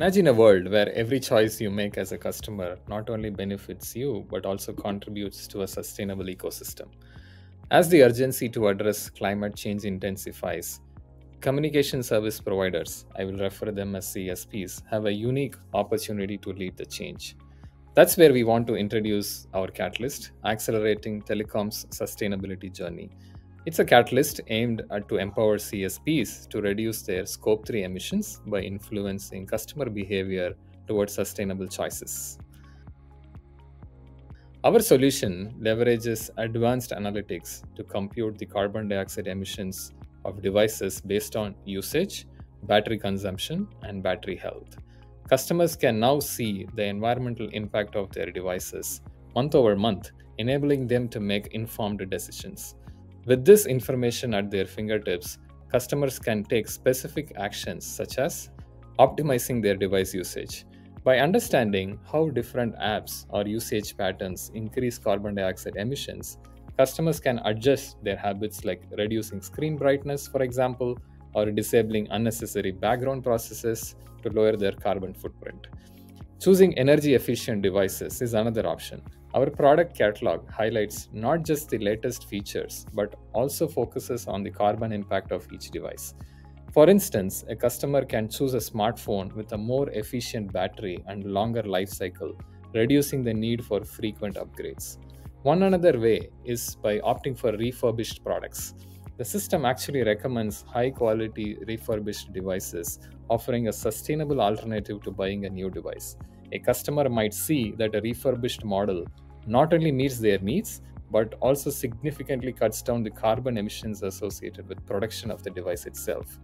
Imagine a world where every choice you make as a customer not only benefits you but also contributes to a sustainable ecosystem. As the urgency to address climate change intensifies, communication service providers, I will refer them as CSPs, have a unique opportunity to lead the change. That's where we want to introduce our catalyst, accelerating telecom's sustainability journey. It's a catalyst aimed at to empower CSPs to reduce their scope 3 emissions by influencing customer behavior towards sustainable choices. Our solution leverages advanced analytics to compute the carbon dioxide emissions of devices based on usage, battery consumption, and battery health. Customers can now see the environmental impact of their devices month over month, enabling them to make informed decisions. With this information at their fingertips, customers can take specific actions such as optimizing their device usage. By understanding how different apps or usage patterns increase carbon dioxide emissions, customers can adjust their habits like reducing screen brightness, for example, or disabling unnecessary background processes to lower their carbon footprint. Choosing energy efficient devices is another option. Our product catalog highlights not just the latest features, but also focuses on the carbon impact of each device. For instance, a customer can choose a smartphone with a more efficient battery and longer life cycle, reducing the need for frequent upgrades. One another way is by opting for refurbished products. The system actually recommends high quality refurbished devices, offering a sustainable alternative to buying a new device a customer might see that a refurbished model not only meets their needs but also significantly cuts down the carbon emissions associated with production of the device itself.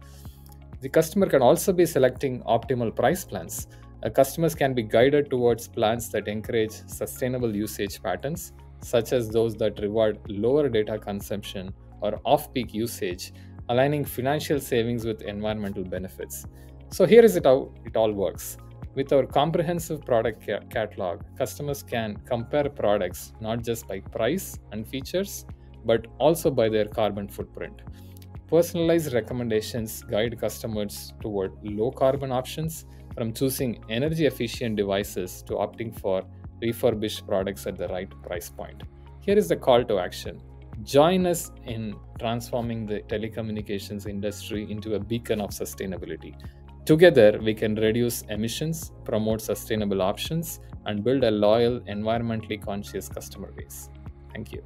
The customer can also be selecting optimal price plans. Uh, customers can be guided towards plans that encourage sustainable usage patterns, such as those that reward lower data consumption or off peak usage, aligning financial savings with environmental benefits. So, here is it how it all works. With our comprehensive product ca- catalog, customers can compare products not just by price and features, but also by their carbon footprint. Personalized recommendations guide customers toward low carbon options, from choosing energy efficient devices to opting for refurbished products at the right price point. Here is the call to action. Join us in transforming the telecommunications industry into a beacon of sustainability. Together, we can reduce emissions, promote sustainable options, and build a loyal, environmentally conscious customer base. Thank you.